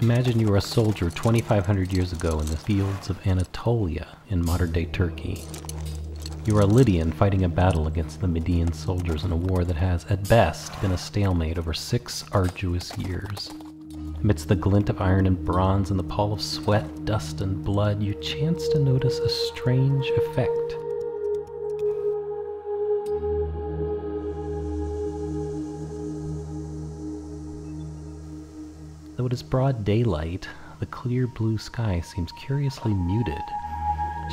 Imagine you were a soldier 2,500 years ago in the fields of Anatolia in modern day Turkey. You are a Lydian fighting a battle against the Median soldiers in a war that has, at best, been a stalemate over six arduous years. Amidst the glint of iron and bronze and the pall of sweat, dust, and blood, you chance to notice a strange effect. Though it is broad daylight, the clear blue sky seems curiously muted.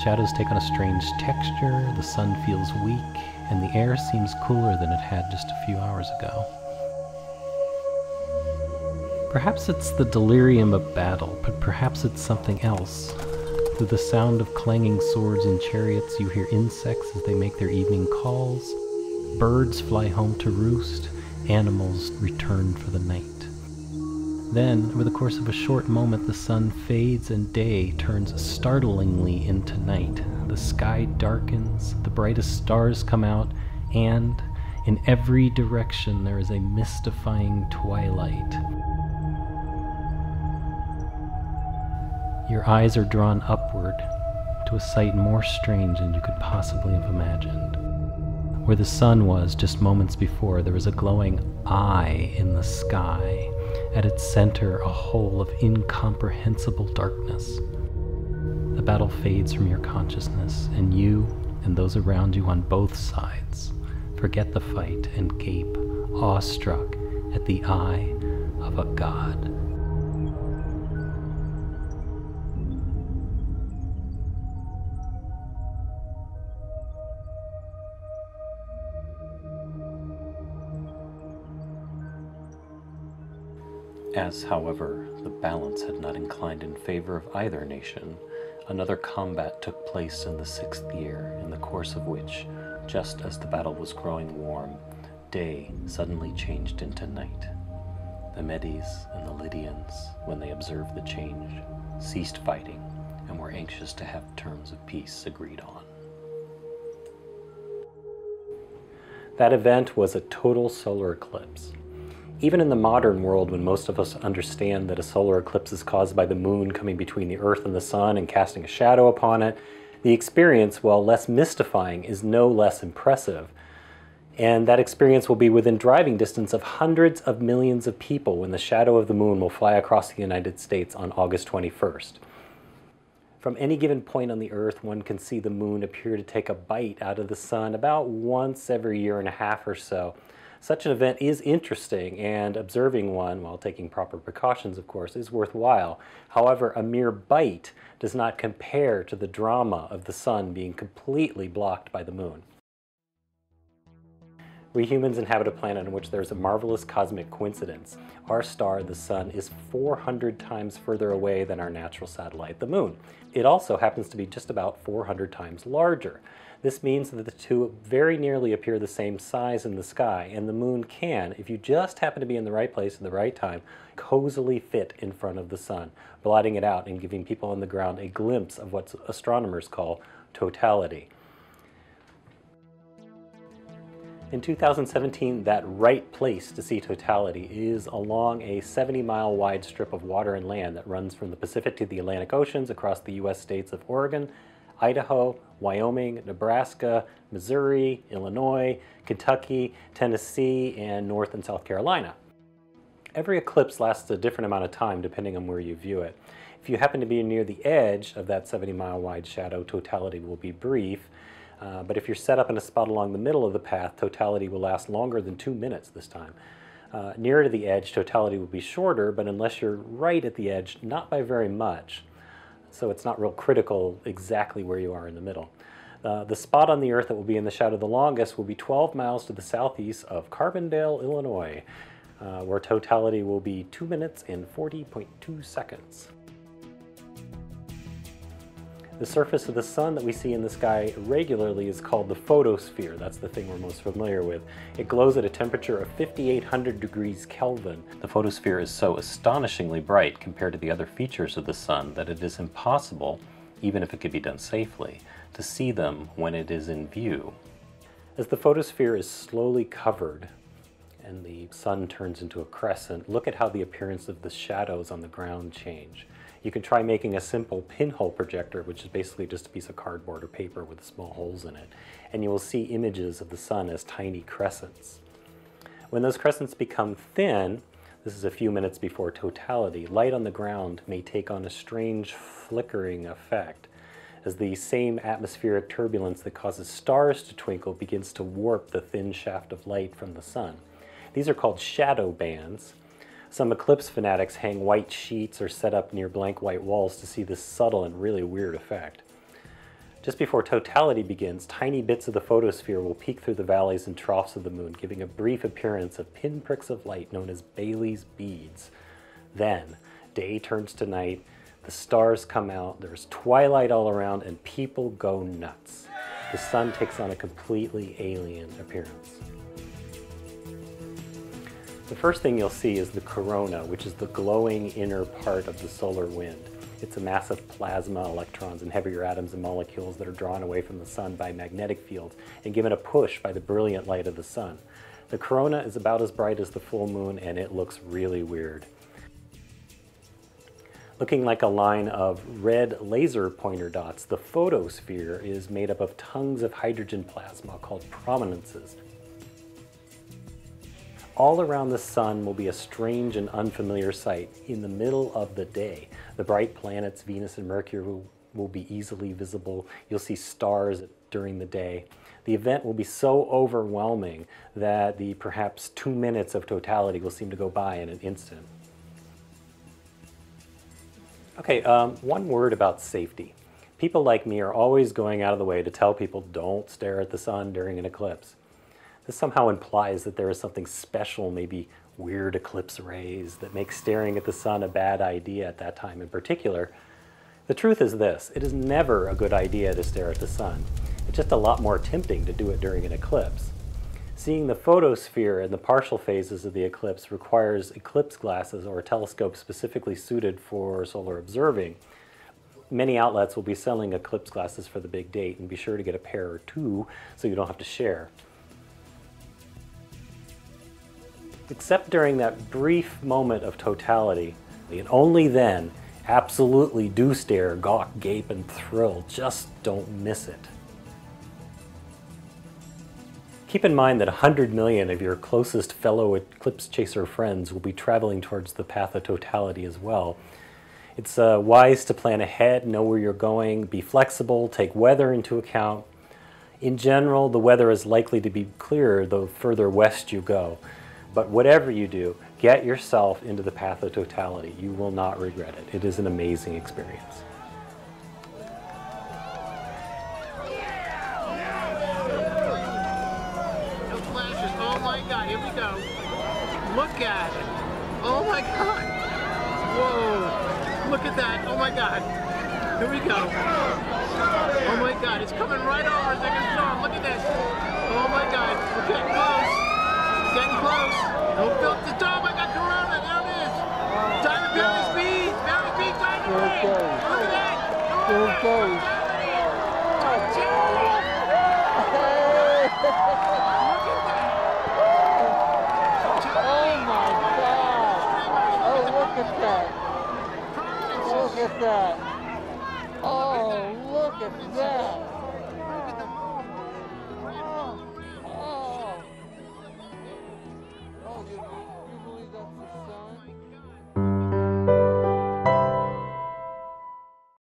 Shadows take on a strange texture, the sun feels weak, and the air seems cooler than it had just a few hours ago. Perhaps it's the delirium of battle, but perhaps it's something else. Through the sound of clanging swords and chariots, you hear insects as they make their evening calls, birds fly home to roost, animals return for the night. Then, over the course of a short moment, the sun fades and day turns startlingly into night. The sky darkens, the brightest stars come out, and in every direction there is a mystifying twilight. Your eyes are drawn upward to a sight more strange than you could possibly have imagined. Where the sun was just moments before, there was a glowing eye in the sky at its center a hole of incomprehensible darkness. The battle fades from your consciousness, and you and those around you on both sides forget the fight and gape, awestruck at the eye of a god. As, however, the balance had not inclined in favor of either nation, another combat took place in the sixth year, in the course of which, just as the battle was growing warm, day suddenly changed into night. The Medes and the Lydians, when they observed the change, ceased fighting and were anxious to have terms of peace agreed on. That event was a total solar eclipse. Even in the modern world, when most of us understand that a solar eclipse is caused by the moon coming between the earth and the sun and casting a shadow upon it, the experience, while less mystifying, is no less impressive. And that experience will be within driving distance of hundreds of millions of people when the shadow of the moon will fly across the United States on August 21st. From any given point on the Earth, one can see the moon appear to take a bite out of the sun about once every year and a half or so. Such an event is interesting, and observing one, while taking proper precautions, of course, is worthwhile. However, a mere bite does not compare to the drama of the sun being completely blocked by the moon. We humans inhabit a planet in which there's a marvelous cosmic coincidence. Our star, the sun, is 400 times further away than our natural satellite, the moon. It also happens to be just about 400 times larger. This means that the two very nearly appear the same size in the sky, and the moon can, if you just happen to be in the right place at the right time, cozily fit in front of the sun, blotting it out and giving people on the ground a glimpse of what astronomers call totality. In 2017, that right place to see totality is along a 70 mile wide strip of water and land that runs from the Pacific to the Atlantic Oceans across the US states of Oregon, Idaho, Wyoming, Nebraska, Missouri, Illinois, Kentucky, Tennessee, and North and South Carolina. Every eclipse lasts a different amount of time depending on where you view it. If you happen to be near the edge of that 70 mile wide shadow, totality will be brief. Uh, but if you're set up in a spot along the middle of the path, totality will last longer than two minutes this time. Uh, nearer to the edge, totality will be shorter, but unless you're right at the edge, not by very much so it's not real critical exactly where you are in the middle. Uh, the spot on the Earth that will be in the shadow the longest will be 12 miles to the southeast of Carbondale, Illinois, uh, where totality will be 2 minutes and 40.2 seconds. The surface of the sun that we see in the sky regularly is called the photosphere. That's the thing we're most familiar with. It glows at a temperature of 5800 degrees Kelvin. The photosphere is so astonishingly bright compared to the other features of the sun that it is impossible, even if it could be done safely, to see them when it is in view. As the photosphere is slowly covered and the sun turns into a crescent, look at how the appearance of the shadows on the ground change. You can try making a simple pinhole projector, which is basically just a piece of cardboard or paper with small holes in it, and you will see images of the sun as tiny crescents. When those crescents become thin, this is a few minutes before totality, light on the ground may take on a strange flickering effect as the same atmospheric turbulence that causes stars to twinkle begins to warp the thin shaft of light from the sun. These are called shadow bands. Some eclipse fanatics hang white sheets or set up near blank white walls to see this subtle and really weird effect. Just before totality begins, tiny bits of the photosphere will peek through the valleys and troughs of the moon, giving a brief appearance of pinpricks of light known as Baily's beads. Then, day turns to night, the stars come out, there's twilight all around, and people go nuts. The sun takes on a completely alien appearance. The first thing you'll see is the corona, which is the glowing inner part of the solar wind. It's a mass of plasma electrons and heavier atoms and molecules that are drawn away from the sun by magnetic fields and given a push by the brilliant light of the sun. The corona is about as bright as the full moon and it looks really weird. Looking like a line of red laser pointer dots, the photosphere is made up of tongues of hydrogen plasma called prominences all around the sun will be a strange and unfamiliar sight in the middle of the day. The bright planets, Venus and Mercury, will, will be easily visible. You'll see stars during the day. The event will be so overwhelming that the perhaps two minutes of totality will seem to go by in an instant. Okay, um, one word about safety. People like me are always going out of the way to tell people don't stare at the sun during an eclipse. This somehow implies that there is something special, maybe weird eclipse rays, that makes staring at the sun a bad idea at that time in particular. The truth is this, it is never a good idea to stare at the sun. It's just a lot more tempting to do it during an eclipse. Seeing the photosphere and the partial phases of the eclipse requires eclipse glasses or telescopes specifically suited for solar observing. Many outlets will be selling eclipse glasses for the big date and be sure to get a pair or two so you don't have to share. Except during that brief moment of totality. And only then, absolutely do stare, gawk, gape, and thrill. Just don't miss it. Keep in mind that 100 million of your closest fellow eclipse chaser friends will be traveling towards the path of totality as well. It's uh, wise to plan ahead, know where you're going, be flexible, take weather into account. In general, the weather is likely to be clearer the further west you go. But whatever you do, get yourself into the path of totality. You will not regret it. It is an amazing experience. Oh my god, here we go. Look at it. Oh my god. Whoa. Look at that. Oh my god. Here we go. Oh my god, it's coming right over. Look at this. Oh my god. We're getting close. No filter. Oh my God, Corona. There it is. Diamond Valley Speed. Valley Speed Diamond Speed. Look at that. There it goes. Oh my God! Oh, look at that! Look at that! Oh, look at that!